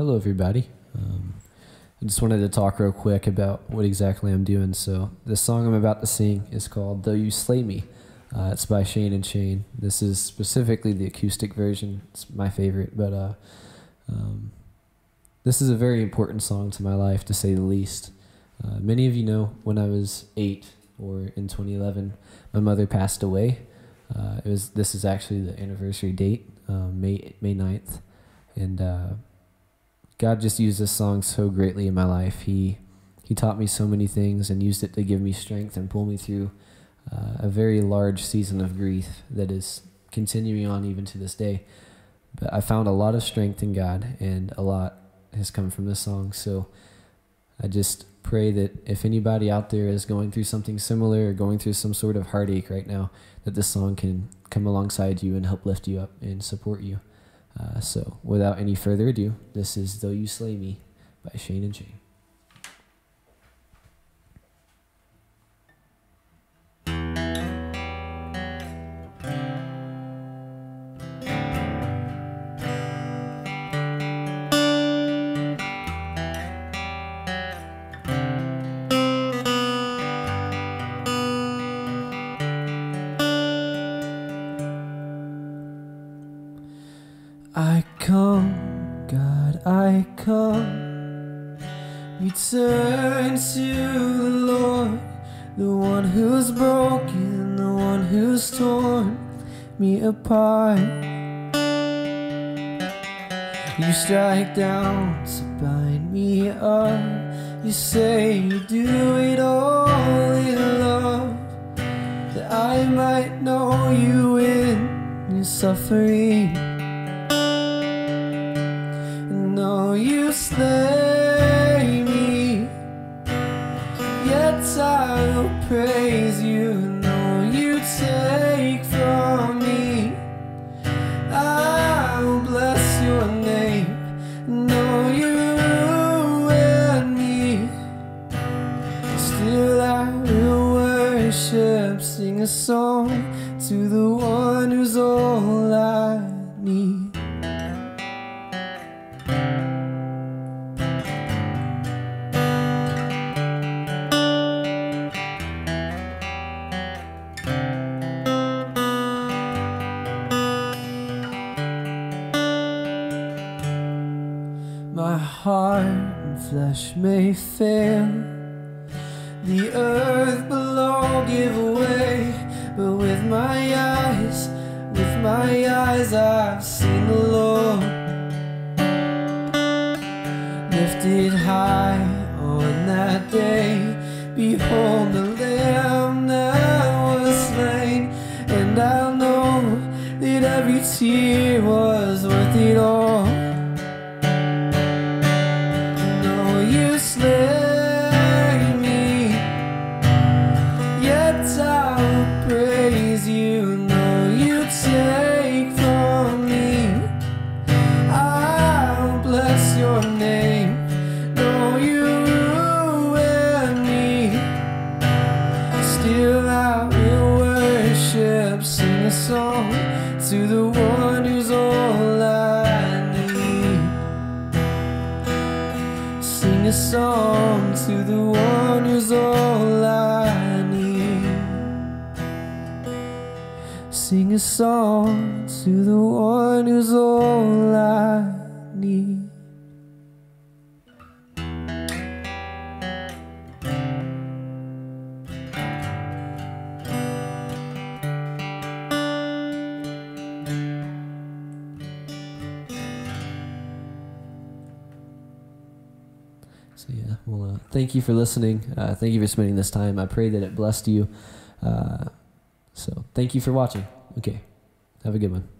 hello, everybody. Um, I just wanted to talk real quick about what exactly I'm doing. So, the song I'm about to sing is called Though You Slay Me. Uh, it's by Shane and Shane. This is specifically the acoustic version. It's my favorite, but uh, um, this is a very important song to my life, to say the least. Uh, many of you know when I was eight or in 2011, my mother passed away. Uh, it was this is actually the anniversary date, um, May May 9th, and uh, God just used this song so greatly in my life. He He taught me so many things and used it to give me strength and pull me through uh, a very large season of grief that is continuing on even to this day. But I found a lot of strength in God, and a lot has come from this song. So I just pray that if anybody out there is going through something similar or going through some sort of heartache right now, that this song can come alongside you and help lift you up and support you. Uh, so, without any further ado, this is Though You Slay Me by Shane and Shane. I come, God, I come. We turn to the Lord, the one who's broken, the one who's torn me apart. You strike down to bind me up. You say you do it all in love, that I might know you in your suffering. Slay me, yet I will praise you. You take from me, I will bless your name. You me, still I will worship, sing a song to the My heart and flesh may fail, the earth below give way, but with my eyes, with my eyes, I've seen the Lord lifted high on that day. Behold the Lamb that was slain, and I'll know that every tear was worth it all. To the one who's all I need. Sing a song to the one who's all I need. Sing a song to the one who's all I need. So yeah, well, uh, thank you for listening. Uh, thank you for spending this time. I pray that it blessed you. Uh, so thank you for watching. Okay, have a good one.